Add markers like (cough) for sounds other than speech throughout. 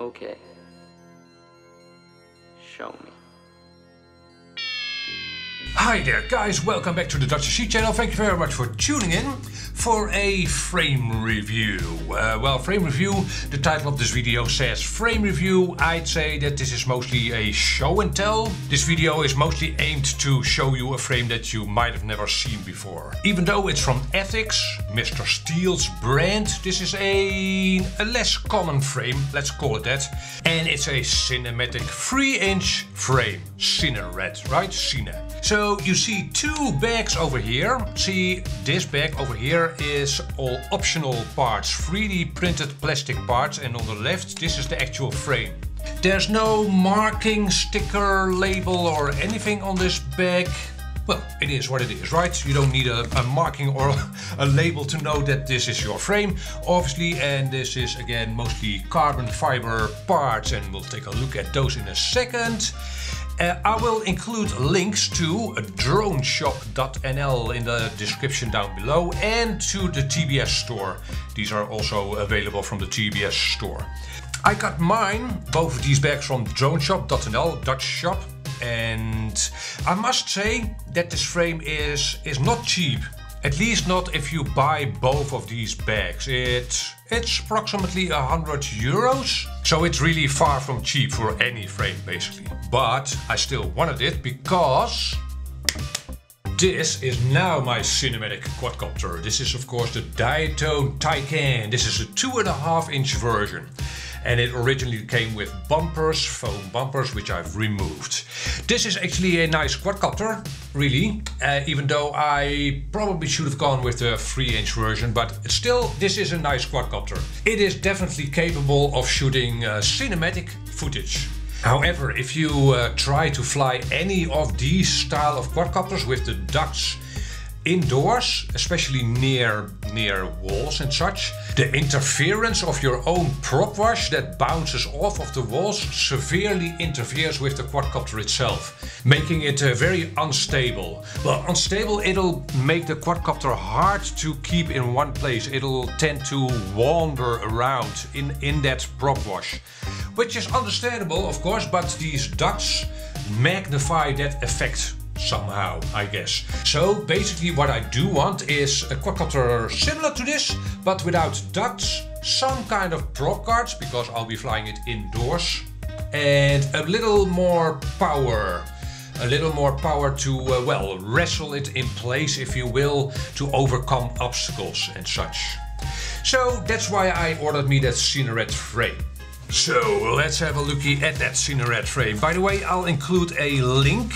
Okay. Show me. Hi there guys, welcome back to the DutchRC channel. Thank you very much for tuning in for a frame review. Uh, well, frame review, the title of this video says frame review. I'd say that this is mostly a show and tell. This video is mostly aimed to show you a frame that you might have never seen before. Even though it's from Ethix, Mr. Steele's brand, this is a, a less common frame, let's call it that. And it's a cinematic 3 inch frame, Cinerat, right? Cine. So you see two bags over here. See this bag over here is all optional parts, 3D printed plastic parts and on the left this is the actual frame. There's no marking, sticker, label or anything on this bag. Well, it is what it is, right? You don't need a, a, marking or (laughs) a label to know that this is your frame, obviously. And this is again mostly carbon fiber parts and we'll take a look at those in a second. Uh, I will include links to droneshop.nl in the description down below and to the TBS store. These are also available from the TBS store. I got mine, both of these bags from droneshop.nl, Dutch shop. And I must say that this frame is, is not cheap. At least not if you buy both of these bags. It's, it's approximately 100 euros. So it's really far from cheap for any frame basically. But I still wanted it because this is now my cinematic quadcopter. This is of course the Diatone Taycan. This is a two and a half inch version and it originally came with bumpers, foam bumpers, which I've removed. This is actually a nice quadcopter, really, uh, even though I probably should have gone with the 3 inch version, but still, this is a nice quadcopter. It is definitely capable of shooting uh, cinematic footage. However, if you uh, try to fly any of these style of quadcopters with the ducts indoors, especially near near walls and such, the interference of your own prop wash that bounces off of the walls severely interferes with the quadcopter itself, making it uh, very unstable. Well, unstable, it'll make the quadcopter hard to keep in one place. It'll tend to wander around in, in that prop wash, which is understandable, of course, but these ducts magnify that effect somehow, I guess. So basically what I do want is a quadcopter similar to this, but without ducts, some kind of prop guards, because I'll be flying it indoors, and a little more power. A little more power to, uh, well, wrestle it in place, if you will, to overcome obstacles and such. So that's why I ordered me that Cinerat frame. So let's have a looky at that Cinerat frame. By the way, I'll include a link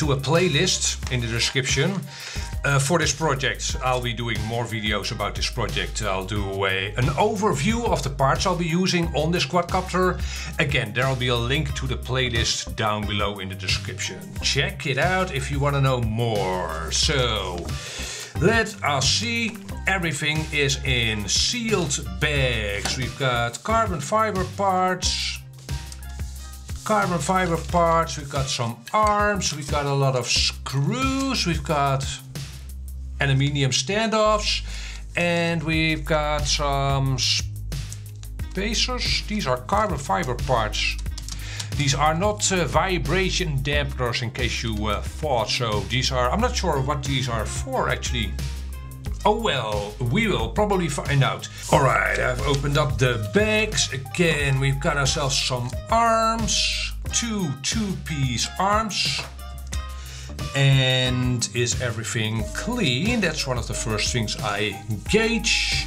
to a playlist in the description uh, for this project. I'll be doing more videos about this project. I'll do a, an overview of the parts I'll be using on this quadcopter. Again, there'll be a link to the playlist down below in the description. Check it out if you want to know more. So, let us see. Everything is in sealed bags. We've got carbon fiber parts, carbon fiber parts, we've got some arms, we've got a lot of screws, we've got aluminium standoffs, and we've got some spacers. These are carbon fiber parts. These are not uh, vibration dampeners in case you uh, thought so. These are, I'm not sure what these are for actually. Oh well, we will probably find out. Alright, I've opened up the bags. Again, we've got ourselves some arms. Two two-piece arms. And is everything clean? That's one of the first things I gauge.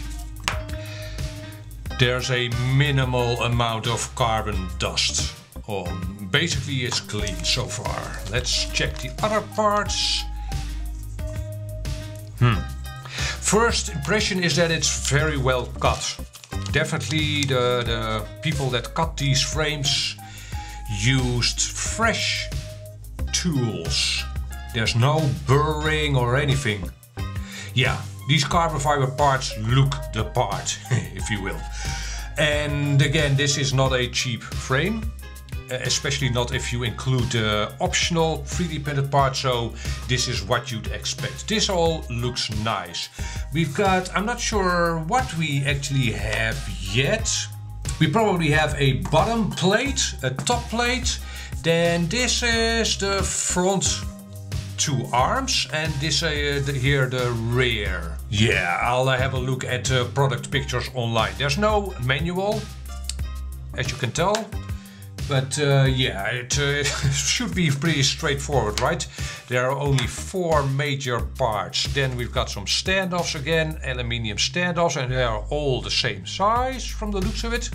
There's a minimal amount of carbon dust on. Basically it's clean so far. Let's check the other parts. Hmm. First impression is that it's very well cut. Definitely the, the people that cut these frames used fresh tools. There's no burring or anything. Yeah, these carbon fiber parts look the part, (laughs) if you will. And again, this is not a cheap frame. Uh, especially not if you include the optional 3D printed part, so this is what you'd expect. This all looks nice. We've got, I'm not sure what we actually have yet. We probably have a bottom plate, a top plate, then this is the front two arms and this uh, the, here the rear. Yeah, I'll uh, have a look at uh, product pictures online. There's no manual, as you can tell. But uh, yeah, it uh, (laughs) should be pretty straightforward, right? There are only four major parts. Then we've got some standoffs again, aluminium standoffs, and they are all the same size from the looks of it.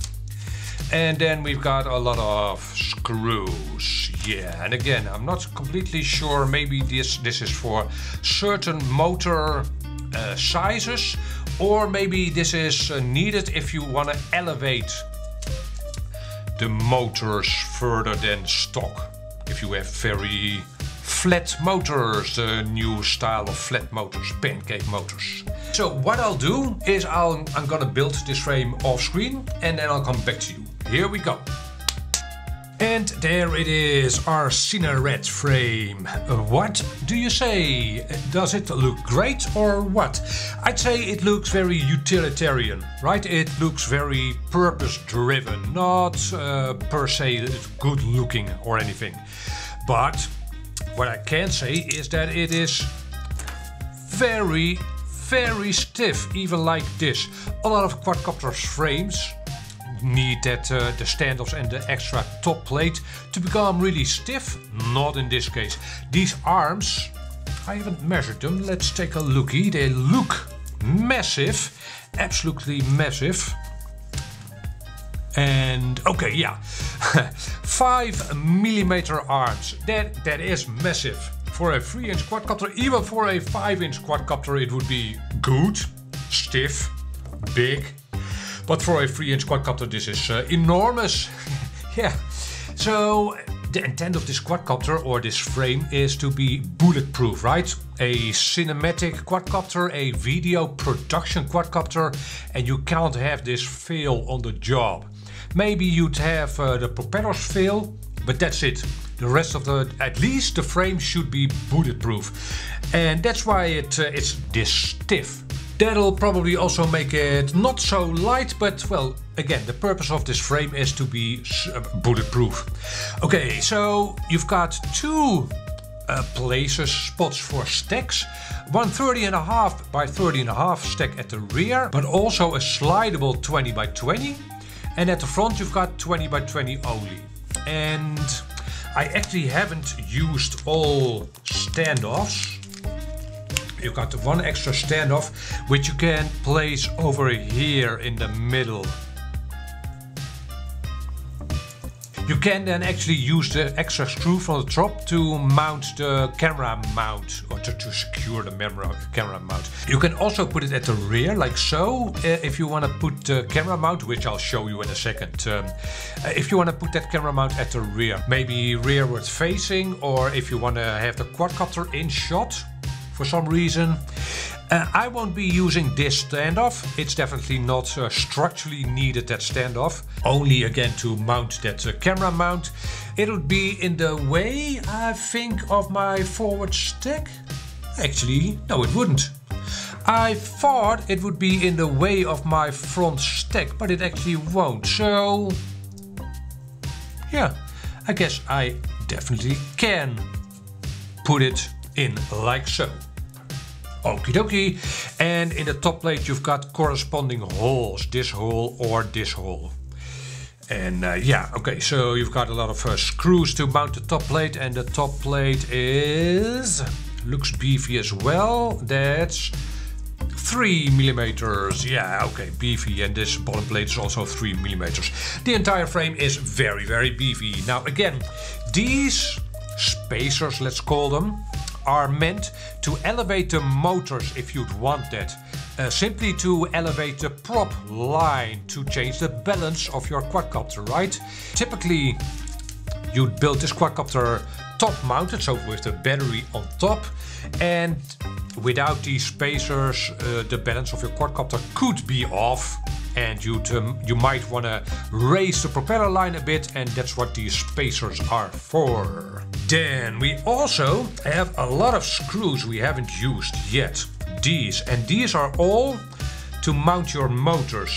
And then we've got a lot of screws. Yeah, and again, I'm not completely sure. Maybe this, this is for certain motor uh, sizes, or maybe this is uh, needed if you want to elevate the motors further than stock. If you have very flat motors, the new style of flat motors, pancake motors. So what I'll do is I'll, I'm gonna build this frame off screen and then I'll come back to you. Here we go. And there it is, our Cinerat frame. What do you say? Does it look great or what? I'd say it looks very utilitarian, right? It looks very purpose driven, not uh, per se good looking or anything. But what I can say is that it is very, very stiff, even like this. A lot of quadcopters frames need that uh, the standoffs and the extra top plate to become really stiff. Not in this case. These arms, I haven't measured them. Let's take a looky. They look massive, absolutely massive. And okay, yeah, (laughs) five millimeter arms. That that is massive for a three inch quadcopter. Even for a five inch quadcopter, it would be good, stiff, big, but for a 3 inch quadcopter this is uh, enormous. (laughs) yeah. So the intent of this quadcopter or this frame is to be bulletproof, right? A cinematic quadcopter, a video production quadcopter, and you can't have this fail on the job. Maybe you'd have uh, the propellers fail, but that's it. The rest of the, at least the frame should be bulletproof. And that's why it, uh, it's this stiff. That'll probably also make it not so light, but well, again, the purpose of this frame is to be uh, bulletproof. Okay, so you've got two uh, places, spots for stacks. One 30 and a half by 30 and a half stack at the rear, but also a slidable 20 by 20. And at the front you've got 20 by 20 only. And I actually haven't used all standoffs you got one extra standoff which you can place over here in the middle. You can then actually use the extra screw from the top to mount the camera mount or to, to secure the camera, mount. You can also put it at the rear like so uh, if you want to put the camera mount which I'll show you in a second. Um, uh, if you want to put that camera mount at the rear, maybe rearward facing or if you want to have the quadcopter in shot for some reason. Uh, I won't be using this standoff. It's definitely not uh, structurally needed, that standoff. Only again to mount that uh, camera mount. It'll be in the way, I think, of my forward stick. Actually, no it wouldn't. I thought it would be in the way of my front stick, but it actually won't. So, yeah, I guess I definitely can put it in like so. Okie dokie. And in the top plate you've got corresponding holes. This hole or this hole. And uh, yeah, okay, so you've got a lot of uh, screws to mount the top plate. And the top plate is... Looks beefy as well. That's 3 millimeters. Yeah, okay, beefy. And this bottom plate is also 3 millimeters. The entire frame is very, very beefy. Now again, these spacers, let's call them, are meant to elevate the motors if you'd want that. Uh, simply to elevate the prop line to change the balance of your quadcopter, right? Typically, you'd build this quadcopter top mounted, so with the battery on top. And without these spacers, uh, the balance of your quadcopter could be off and you'd, um, you might want to raise the propeller line a bit and that's what these spacers are for. Then we also have a lot of screws we haven't used yet. These and these are all to mount your motors.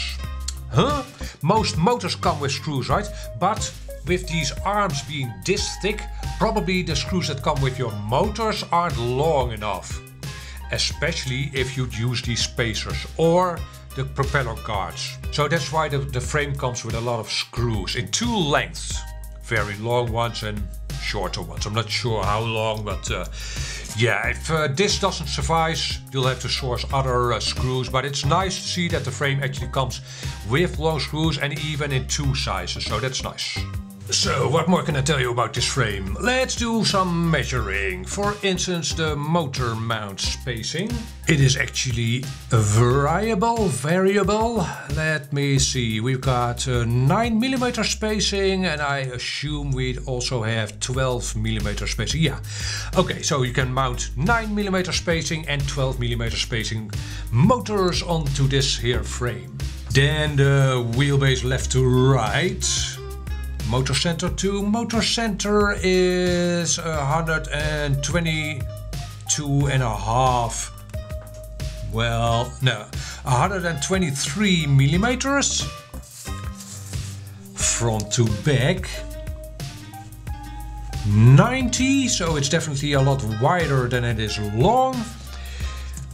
Huh? most motors come with screws, right? But with these arms being this thick, probably the screws that come with your motors aren't long enough. Especially if you'd use these spacers or the propeller guards. So that's why the, the frame comes with a lot of screws in two lengths. Very long ones and shorter ones. I'm not sure how long, but uh, yeah, if uh, this doesn't suffice, you'll have to source other uh, screws. But it's nice to see that the frame actually comes with long screws and even in two sizes, so that's nice. So, what more can I tell you about this frame? Let's do some measuring. For instance, the motor mount spacing. It is actually a variable, variable. Let me see, we've got uh, 9 millimeter spacing and I assume we also have 12 millimeter spacing. Yeah, okay, so you can mount 9 millimeter spacing and 12 millimeter spacing motors onto this here frame. Then the wheelbase left to right motor center 2. motor center is 122 and a half. Well no 123 millimeters front to back 90 so it's definitely a lot wider than it is long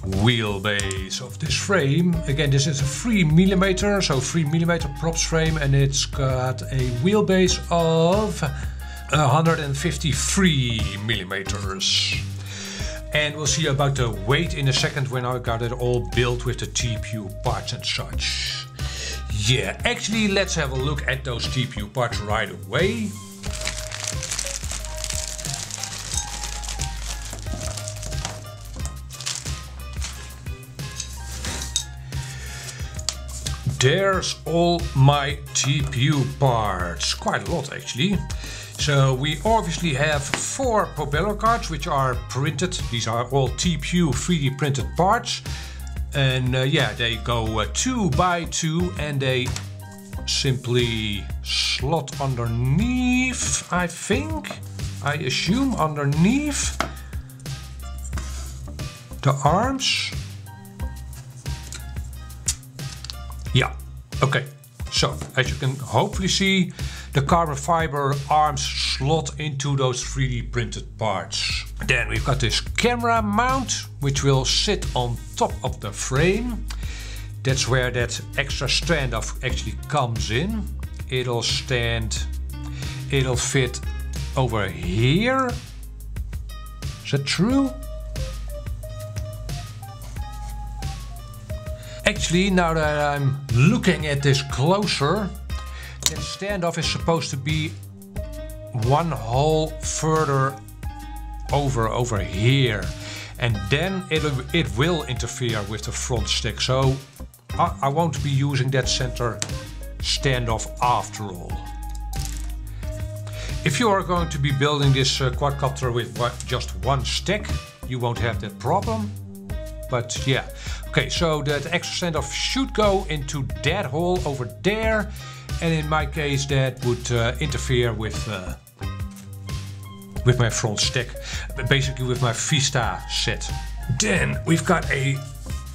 wheelbase of this frame. Again, this is a 3 millimeter, so 3 millimeter props frame, and it's got a wheelbase of 153 millimeters. And we'll see about the weight in a second when I got it all built with the TPU parts and such. Yeah, actually, let's have a look at those TPU parts right away. There's all my TPU parts. Quite a lot actually. So we obviously have four propeller guards which are printed. These are all TPU 3D printed parts. And uh, yeah, they go uh, two by two and they simply slot underneath, I think. I assume underneath the arms. Yeah, okay. So, as you can hopefully see, the carbon fiber arms slot into those 3D printed parts. Then we've got this camera mount, which will sit on top of the frame. That's where that extra standoff actually comes in. It'll stand, it'll fit over here. Is that true? Actually, now that I'm looking at this closer, that standoff is supposed to be one hole further over over here. And then it it will interfere with the front stick. So I, I won't be using that center standoff after all. If you are going to be building this uh, quadcopter with just one stick you won't have that problem but yeah Okay, so that extra standoff should go into that hole over there. And in my case, that would uh, interfere with uh, with my front stick, basically with my Vista set. Then we've got a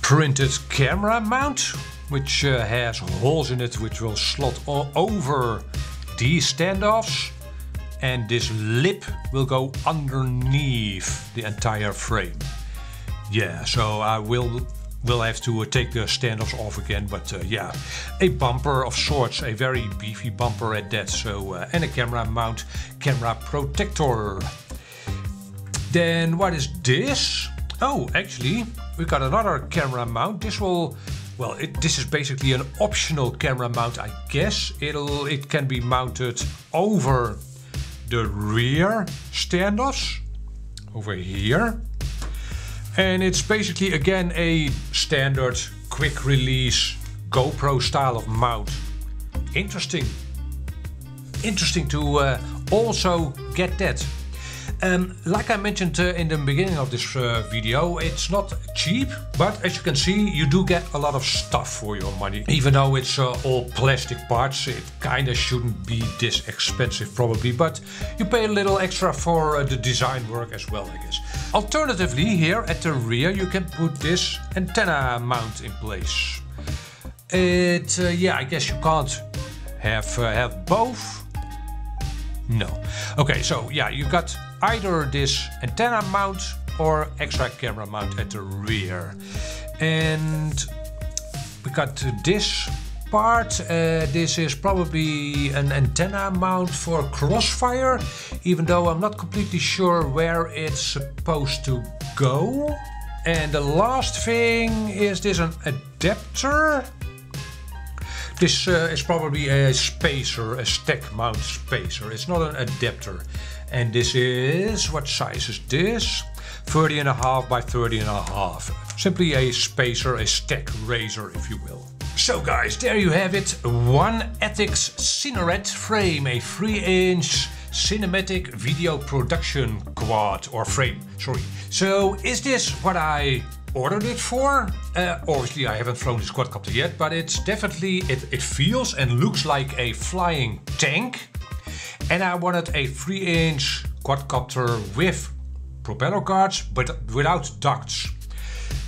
printed camera mount, which uh, has holes in it which will slot over these standoffs. And this lip will go underneath the entire frame. Yeah, so I will We'll have to uh, take the standoffs off again, but uh, yeah, a bumper of sorts, a very beefy bumper at that. So uh, and a camera mount, camera protector. Then what is this? Oh, actually, we've got another camera mount. This will, well, it, this is basically an optional camera mount, I guess. It'll, it can be mounted over the rear standoffs, over here. And it's basically again a standard quick release GoPro style of mount. Interesting. Interesting to uh, also get that. Um, like I mentioned uh, in the beginning of this uh, video, it's not cheap, but as you can see, you do get a lot of stuff for your money. Even though it's uh, all plastic parts, it kinda shouldn't be this expensive probably, but you pay a little extra for uh, the design work as well, I guess. Alternatively, here at the rear, you can put this antenna mount in place. It, uh, yeah, I guess you can't have uh, have both? No. Okay, so yeah, you've got either this antenna mount or extra camera mount at the rear. And we got this part. Uh, this is probably an antenna mount for crossfire, even though I'm not completely sure where it's supposed to go. And the last thing is this an adapter. This uh, is probably a spacer, a stack mount spacer. It's not an adapter. And this is, what size is this? 30 and a half by 30 and a half. Simply a spacer, a stack razor if you will. So guys, there you have it. One Ethix Cinerat frame, a 3 inch cinematic video production quad or frame, sorry. So is this what I ordered it for? Uh, obviously I haven't flown this quadcopter yet, but it's definitely, it, it feels and looks like a flying tank. And I wanted a 3 inch quadcopter with propeller guards, but without ducts.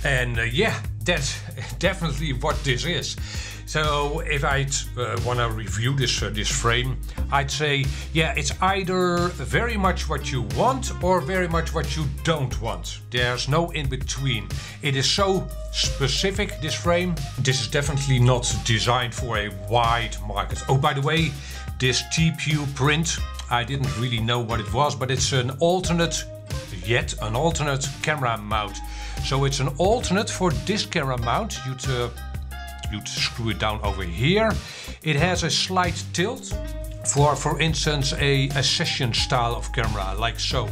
And uh, yeah, that's (laughs) definitely what this is. So if I'd uh, want to review this uh, this frame, I'd say, yeah, it's either very much what you want or very much what you don't want. There's no in between. It is so specific, this frame. This is definitely not designed for a wide market. Oh, by the way, this TPU print, I didn't really know what it was, but it's an alternate, yet an alternate camera mount. So it's an alternate for this camera mount. You'd, uh, you'd screw it down over here. It has a slight tilt for, for instance, a, a session style of camera, like so.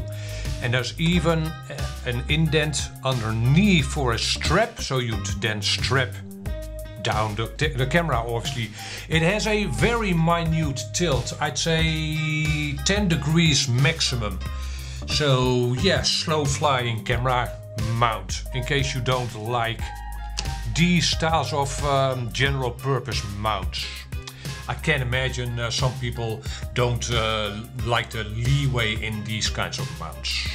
And there's even uh, an indent underneath for a strap, so you'd then strap down the, the camera obviously. It has a very minute tilt, I'd say 10 degrees maximum. So yeah, slow flying camera mount in case you don't like these styles of um, general purpose mounts. I can imagine uh, some people don't uh, like the leeway in these kinds of mounts.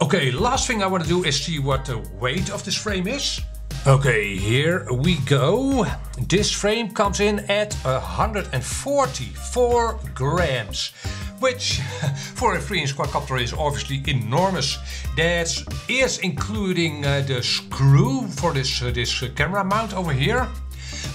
Okay, last thing I want to do is see what the weight of this frame is. Okay, here we go. This frame comes in at 144 grams, which (laughs) for a 3-inch quadcopter is obviously enormous. That is including uh, the screw for this, uh, this camera mount over here.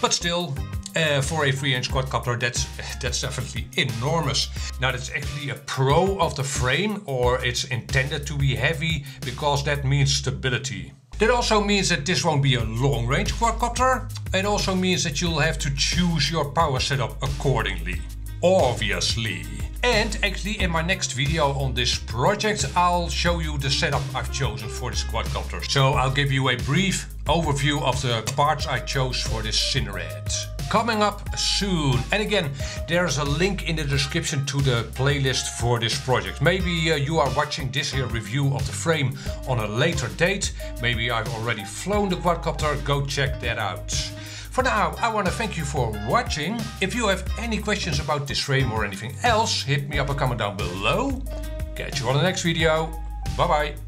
But still, uh, for a 3-inch quadcopter, that's, (laughs) that's definitely enormous. Now that's actually a pro of the frame, or it's intended to be heavy, because that means stability. That also means that this won't be a long range quadcopter. It also means that you'll have to choose your power setup accordingly. Obviously. And actually in my next video on this project I'll show you the setup I've chosen for this quadcopter. So I'll give you a brief overview of the parts I chose for this Cinerat coming up soon. And again, there's a link in the description to the playlist for this project. Maybe uh, you are watching this here review of the frame on a later date. Maybe I've already flown the quadcopter, go check that out. For now, I want to thank you for watching. If you have any questions about this frame or anything else, hit me up a comment down below. Catch you on the next video. Bye bye.